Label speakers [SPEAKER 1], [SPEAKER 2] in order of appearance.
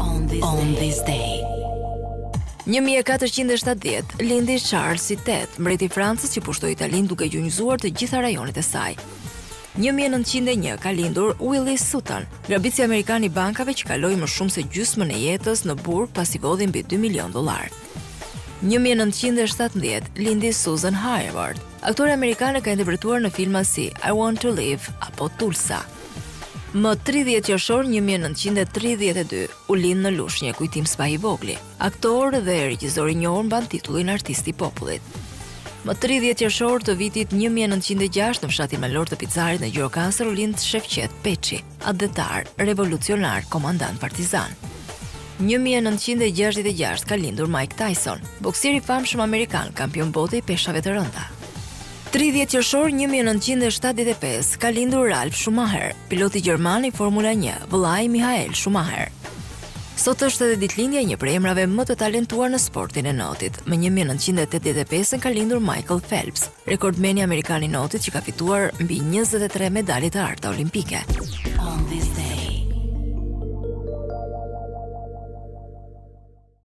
[SPEAKER 1] On this, on this day. 1470, lindi Charles i Tetë, mbreti i Francës që pushtoi Italinë duke gjunjëzuar të gjitha rajonet e saj. 1901 ka lindur Willie Sutton, grabitësi amerikan i bankave që kaloi më shumë se gjysmën e jetës në burg pasi vodhi mbi 2 milion dollarë. 1917 lindi Susan Hayward. Aktore amerikane ka interpretuar në filma si I Want to Live apo Tulsa. Më tridhjetë qershor një mijë e nëntëqind e tridhjetë e dy u lind në Lushnje Kujtim Spahivogli, aktor dhe regjisor i njohur mban titullin Artist i Popullit. Më tridhjetë qershor të vitit një mijë e nëntëqind e gjashtë në fshatin malor të Picarit në Gjirokastër u lind Shefqet Peçi, atdhetar, revolucionar, komandant partizan. Një mijë e nëntëqind e gjashtëdhjetë e gjashtë ka lindur Mike Tyson, boksier i famshëm amerikan, kampion bote i peshave të rënda. Tridhjetë qershor një mijë e nëntëqind e shtatëdhjetë e pesë ka lindur Ralf Schumacher, piloti gjerman i Formula një, vëllai i Michael Schumacher. Sot është edhe ditëlindja e një prej emrave më të talentuar në sportin e notit. Më një mijë e nëntëqind e tetëdhjetë e pesë ka lindur Michael Phelps, rekordmeni amerikan i notit që ka fituar mbi njëzet e tre medalje të arta olimpike. On this day.